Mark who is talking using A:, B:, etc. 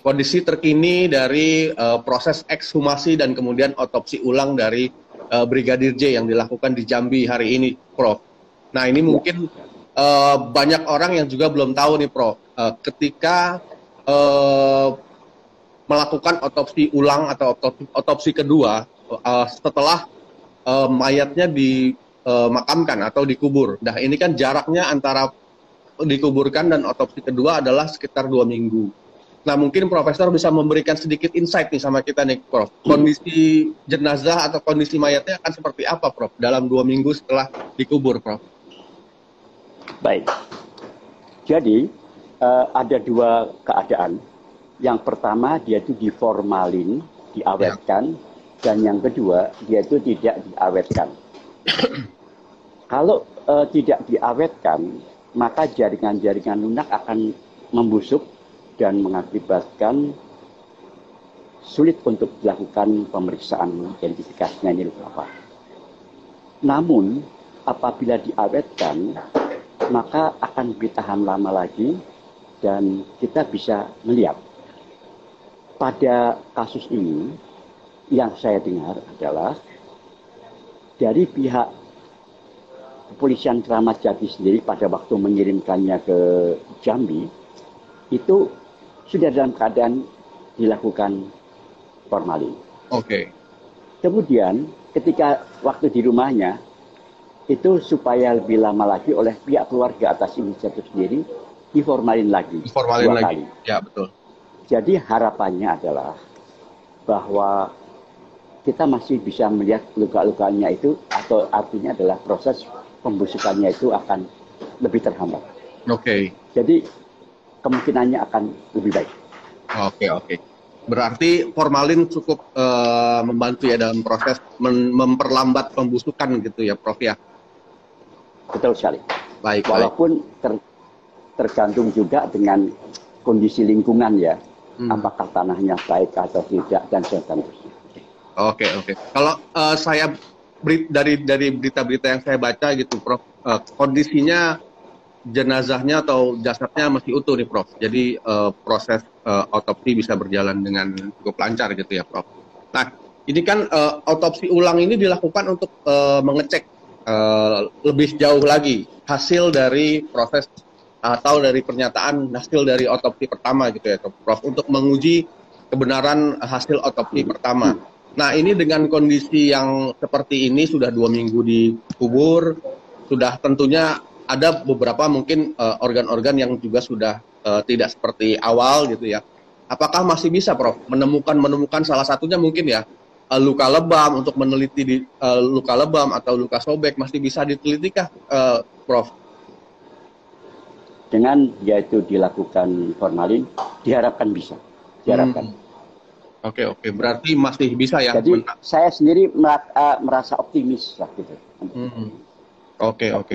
A: kondisi terkini dari uh, proses ekshumasi dan kemudian otopsi ulang dari uh, Brigadir J yang dilakukan di Jambi hari ini, Prof. Nah ini mungkin uh, banyak orang yang juga belum tahu nih, Prof. Uh, ketika uh, melakukan otopsi ulang atau otopsi, otopsi kedua uh, setelah uh, mayatnya dimakamkan atau dikubur. Nah ini kan jaraknya antara dikuburkan dan otopsi kedua adalah sekitar dua minggu. Nah mungkin Profesor bisa memberikan sedikit insight nih sama kita nih Prof. Kondisi jenazah atau kondisi mayatnya akan seperti apa Prof dalam dua minggu setelah dikubur Prof?
B: Baik. Jadi uh, ada dua keadaan. Yang pertama dia itu diformalin, diawetkan, ya. dan yang kedua dia itu tidak diawetkan. Kalau uh, tidak diawetkan, maka jaringan-jaringan lunak akan membusuk dan mengakibatkan sulit untuk dilakukan pemeriksaan identifikasinya ini apa. Namun apabila diawetkan maka akan bertahan lama lagi dan kita bisa melihat pada kasus ini yang saya dengar adalah dari pihak kepolisian Keramat Jati sendiri pada waktu mengirimkannya ke Jambi itu sudah dalam keadaan dilakukan formalin.
A: Oke. Okay.
B: Kemudian ketika waktu di rumahnya itu supaya lebih lama lagi oleh pihak keluarga atas inisiatif sendiri diformalin lagi.
A: Diformalin lagi. Kali. Ya betul.
B: Jadi harapannya adalah bahwa kita masih bisa melihat luka-lukanya itu atau artinya adalah proses pembusukannya itu akan lebih terhambat.
A: Oke. Okay.
B: Jadi kemungkinannya akan lebih baik.
A: Oke okay, oke. Okay. Berarti formalin cukup uh, membantu ya dalam proses memperlambat pembusukan gitu ya, Prof ya.
B: Betul sekali.
A: Baik.
B: Walaupun ter tergantung juga dengan kondisi lingkungan ya, hmm. apakah tanahnya baik atau tidak dan seterusnya.
A: Oke oke. Kalau uh, saya dari dari berita-berita yang saya baca gitu, Prof. Uh, kondisinya jenazahnya atau jasadnya masih utuh nih, Prof. Jadi uh, proses uh, otopsi bisa berjalan dengan cukup lancar gitu ya, Prof. Nah, ini kan uh, otopsi ulang ini dilakukan untuk uh, mengecek uh, lebih jauh lagi hasil dari proses atau dari pernyataan hasil dari otopsi pertama gitu ya, Prof. Untuk menguji kebenaran hasil otopsi pertama. Nah ini dengan kondisi yang seperti ini sudah dua minggu dikubur, sudah tentunya ada beberapa mungkin eh, organ-organ uh, yang juga sudah uh, tidak seperti awal gitu ya. Apakah masih bisa, Prof, menemukan menemukan salah satunya mungkin ya uh, luka lebam untuk meneliti di uh, luka lebam atau luka sobek masih bisa ditelitikah, uh, Prof?
B: Dengan yaitu dilakukan formalin, diharapkan bisa, diharapkan. Hmm
A: Oke oke, berarti masih bisa ya.
B: Jadi men- saya sendiri uh, merasa optimis lah gitu.
A: Hmm. Oke oke.